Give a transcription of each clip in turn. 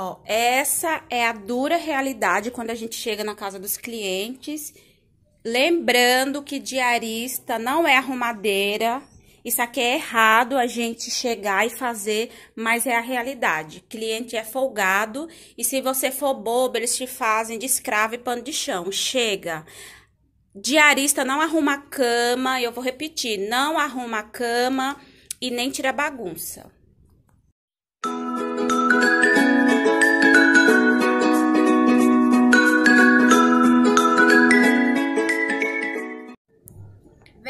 Ó, essa é a dura realidade quando a gente chega na casa dos clientes. Lembrando que diarista não é arrumadeira. Isso aqui é errado a gente chegar e fazer, mas é a realidade. Cliente é folgado e se você for bobo, eles te fazem de escravo e pano de chão. Chega. Diarista não arruma cama, eu vou repetir, não arruma cama e nem tira bagunça.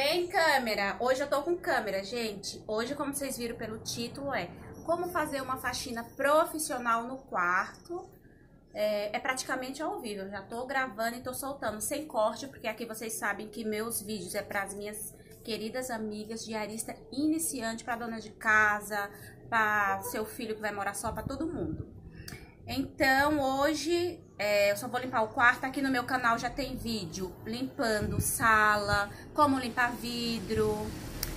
Vem câmera, hoje eu tô com câmera, gente. Hoje, como vocês viram pelo título, é como fazer uma faxina profissional no quarto. É, é praticamente ao vivo, eu já tô gravando e tô soltando sem corte, porque aqui vocês sabem que meus vídeos é para as minhas queridas amigas, diarista iniciante, para dona de casa, para seu filho que vai morar só, para todo mundo. Então, hoje é, eu só vou limpar o quarto. Aqui no meu canal já tem vídeo limpando sala, como limpar vidro,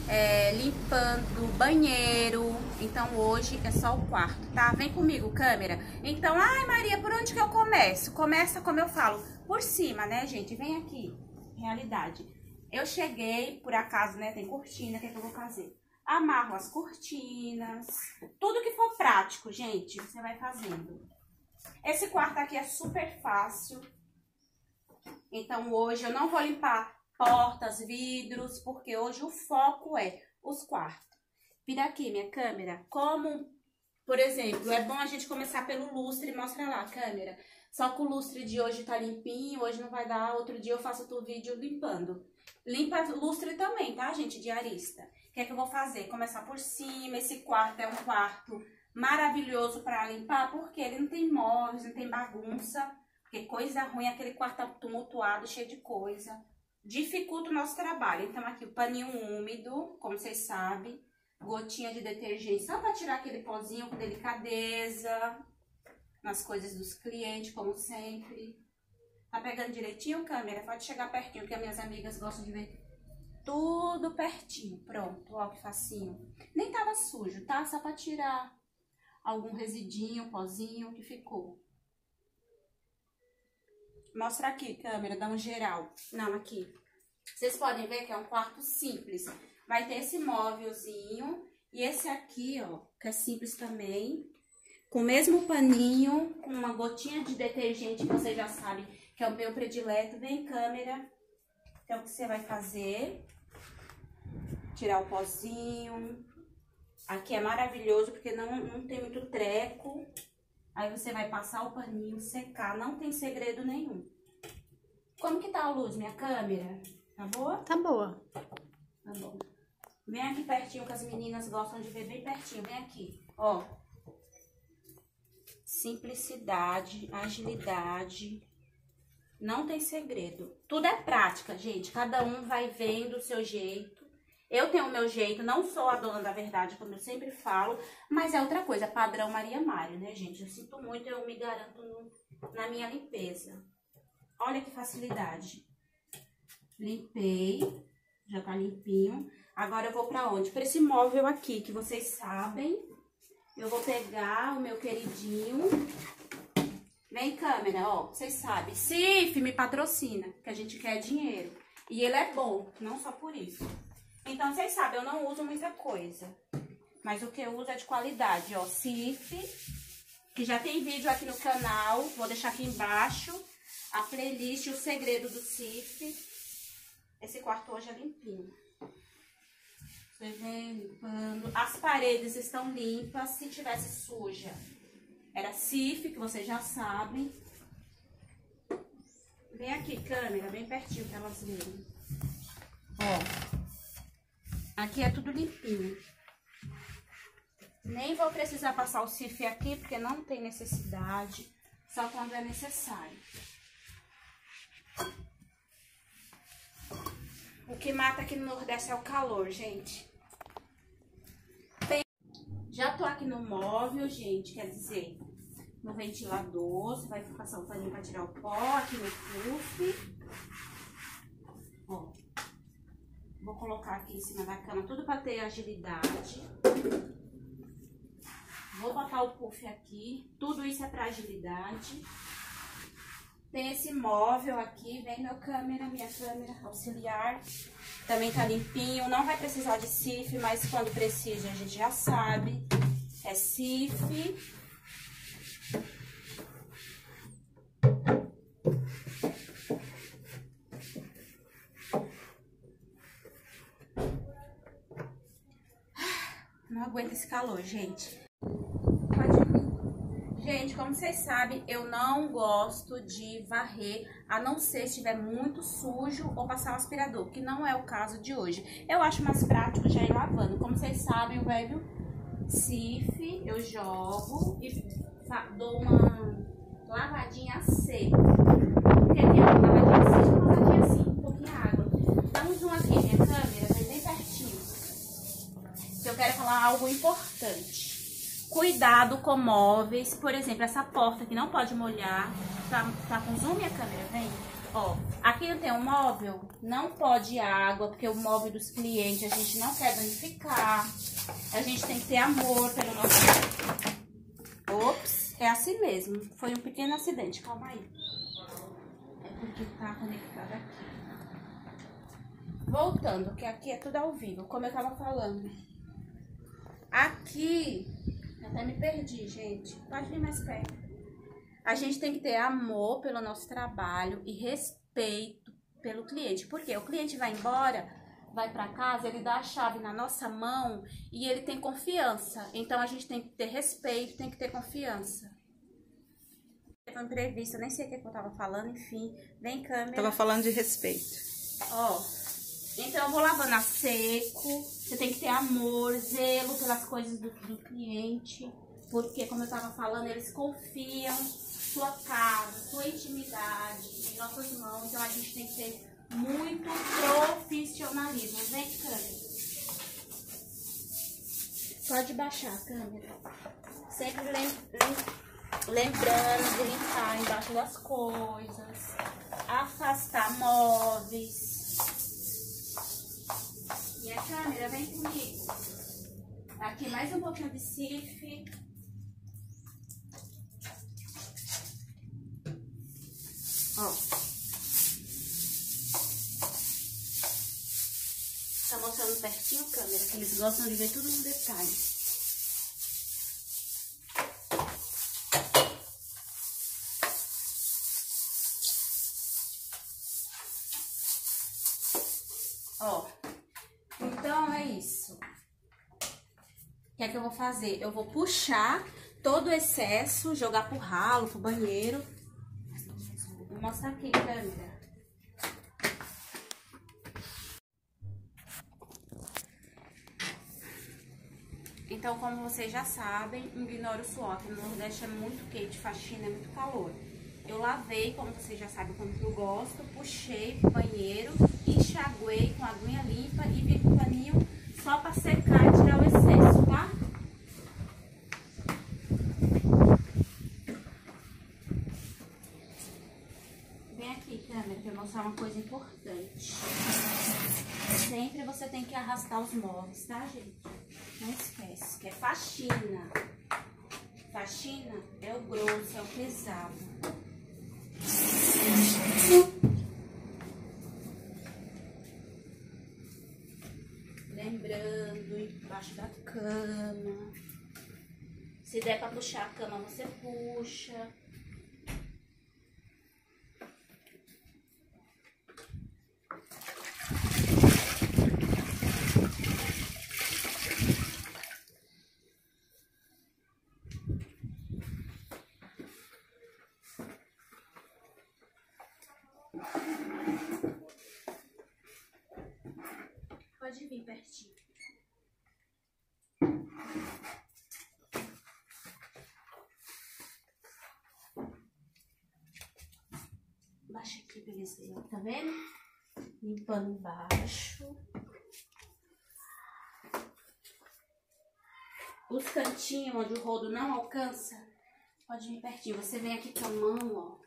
é, limpando banheiro. Então, hoje é só o quarto, tá? Vem comigo, câmera. Então, ai, Maria, por onde que eu começo? Começa, como eu falo, por cima, né, gente? Vem aqui, realidade. Eu cheguei, por acaso, né, tem cortina, o que, é que eu vou fazer? Amarro as cortinas, tudo que for prático, gente, você vai fazendo. Esse quarto aqui é super fácil. Então, hoje eu não vou limpar portas, vidros, porque hoje o foco é os quartos. Vira aqui minha câmera. Como, por exemplo, é bom a gente começar pelo lustre. Mostra lá câmera. Só que o lustre de hoje tá limpinho, hoje não vai dar. Outro dia eu faço outro vídeo limpando. Limpa lustre também, tá, gente? Diarista. O que é que eu vou fazer? Começar por cima. Esse quarto é um quarto maravilhoso para limpar, porque ele não tem móveis, não tem bagunça, porque coisa ruim, aquele quarto tumultuado, cheio de coisa, dificulta o nosso trabalho. Então, aqui o paninho úmido, como vocês sabem, gotinha de detergente, só para tirar aquele pozinho com delicadeza, nas coisas dos clientes, como sempre. Tá pegando direitinho, câmera? Pode chegar pertinho, que as minhas amigas gostam de ver tudo pertinho. Pronto, ó que facinho. Nem tava sujo, tá? Só pra tirar algum residinho, pozinho que ficou. Mostra aqui, câmera, dá um geral. Não, aqui. Vocês podem ver que é um quarto simples. Vai ter esse móvelzinho e esse aqui, ó, que é simples também. Com o mesmo paninho, com uma gotinha de detergente, que vocês já sabem que é o meu predileto. Vem, câmera. Então, o que você vai fazer? Tirar o pozinho, Aqui é maravilhoso porque não, não tem muito treco. Aí você vai passar o paninho, secar, não tem segredo nenhum. Como que tá a luz, minha câmera? Tá boa? Tá boa. Tá bom. Vem aqui pertinho, que as meninas gostam de ver bem pertinho. Vem aqui, ó. Simplicidade, agilidade. Não tem segredo. Tudo é prática, gente. Cada um vai vendo o seu jeito. Eu tenho o meu jeito, não sou a dona da verdade, como eu sempre falo, mas é outra coisa, padrão Maria Mário, né, gente? Eu sinto muito, eu me garanto no, na minha limpeza. Olha que facilidade. Limpei, já tá limpinho. Agora eu vou pra onde? Pra esse móvel aqui, que vocês sabem. Eu vou pegar o meu queridinho. Vem câmera, ó, vocês sabem. Cif me patrocina, que a gente quer dinheiro. E ele é bom, não só por isso. Então, vocês sabem, eu não uso muita coisa. Mas o que eu uso é de qualidade, ó. Cif, que já tem vídeo aqui no canal. Vou deixar aqui embaixo a playlist, o segredo do Cif. Esse quarto hoje é limpinho. Você vem limpando. As paredes estão limpas. Se tivesse suja, era Cif, que vocês já sabem. Vem aqui, câmera, bem pertinho pra elas verem. Ó. Aqui é tudo limpinho. Nem vou precisar passar o cif aqui, porque não tem necessidade. Só quando é necessário. O que mata aqui no Nordeste é o calor, gente. Já tô aqui no móvel, gente, quer dizer, no ventilador. Você vai passar o paninho pra tirar o pó aqui no puff. Ó. Vou colocar aqui em cima da cama, tudo para ter agilidade. Vou botar o puff aqui. Tudo isso é pra agilidade. Tem esse móvel aqui, vem meu câmera, minha câmera auxiliar. Também tá limpinho, não vai precisar de CIF, mas quando precisa a gente já sabe. É CIF. Não aguento esse calor, gente. Gente, como vocês sabem, eu não gosto de varrer, a não ser se estiver muito sujo ou passar o aspirador, que não é o caso de hoje. Eu acho mais prático já ir lavando. Como vocês sabem, o velho sif eu jogo e dou uma lavadinha seca. Porque tem uma lavadinha seca, uma lavadinha assim, um pouquinho de água. Dá um zoom aqui, minha câmera, vem bem pertinho. Que eu quero falar algo importante. Cuidado com móveis. Por exemplo, essa porta que não pode molhar. Tá, tá com zoom minha câmera? Vem. Ó, aqui eu tenho um móvel, não pode água, porque o móvel dos clientes a gente não quer danificar. A gente tem que ter amor pelo nosso... Ops, é assim mesmo. Foi um pequeno acidente, calma aí. É porque tá conectado aqui. Voltando, que aqui é tudo ao vivo, como eu tava falando. Aqui até me perdi, gente. Pode vir mais perto. A gente tem que ter amor pelo nosso trabalho e respeito pelo cliente. Porque o cliente vai embora, vai para casa, ele dá a chave na nossa mão e ele tem confiança. Então a gente tem que ter respeito, tem que ter confiança. Foi um imprevisto, nem sei o que eu tava falando, enfim. Vem câmera. Tava falando de respeito. Ó, então eu vou lavando a seco. Você tem que ter amor, zelo pelas coisas do, do cliente. Porque, como eu tava falando, eles confiam sua casa, sua intimidade em nossas mãos. Então a gente tem que ter muito profissionalismo. Vem, câmera. Pode baixar a câmera. Sempre lem lem lembrando de limpar embaixo das coisas. Afastar móveis minha câmera, vem comigo. Aqui mais um pouquinho de cif. Ó. Tá mostrando pertinho a câmera, que eles gostam de ver tudo no detalhe. Ó. que é que eu vou fazer? Eu vou puxar todo o excesso, jogar pro ralo, pro banheiro. Vou mostrar aqui, câmera. Então, como vocês já sabem, ignora o suor, que no Nordeste é muito quente, faxina, é muito calor. Eu lavei, como vocês já sabem como eu gosto, puxei pro banheiro, enxaguei com aguinha limpa e vi com paninho só para secar e tirar o excesso, tá? Vem aqui, câmera, para mostrar uma coisa importante. Sempre você tem que arrastar os móveis, tá, gente? Não esquece, que é faxina. Faxina é o grosso, é o pesado. Lembrando, embaixo da cama. Se der para puxar a cama, você puxa. Pode vir pertinho. Baixa aqui, beleza? Tá vendo? Limpando embaixo. Os cantinhos onde o rodo não alcança, pode vir pertinho. Você vem aqui com a mão, ó.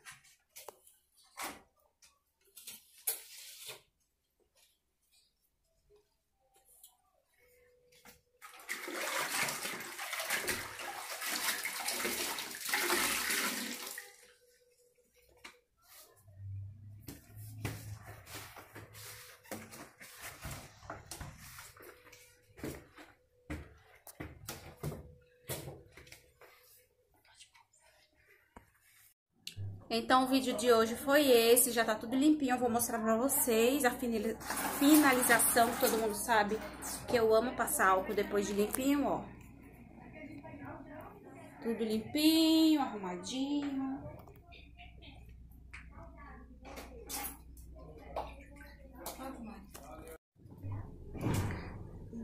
Então, o vídeo de hoje foi esse, já tá tudo limpinho. Eu vou mostrar pra vocês a finalização, todo mundo sabe que eu amo passar álcool depois de limpinho, ó. Tudo limpinho, arrumadinho.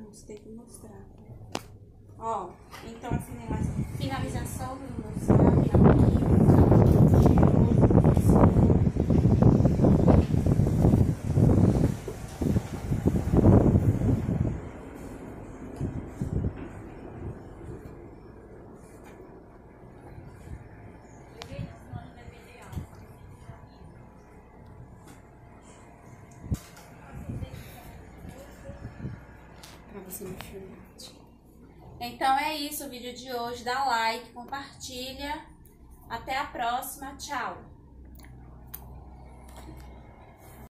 Você tem que mostrar. Ó, então a finalização, vou mostrar, Então é isso o vídeo de hoje. Dá like, compartilha. Até a próxima. Tchau.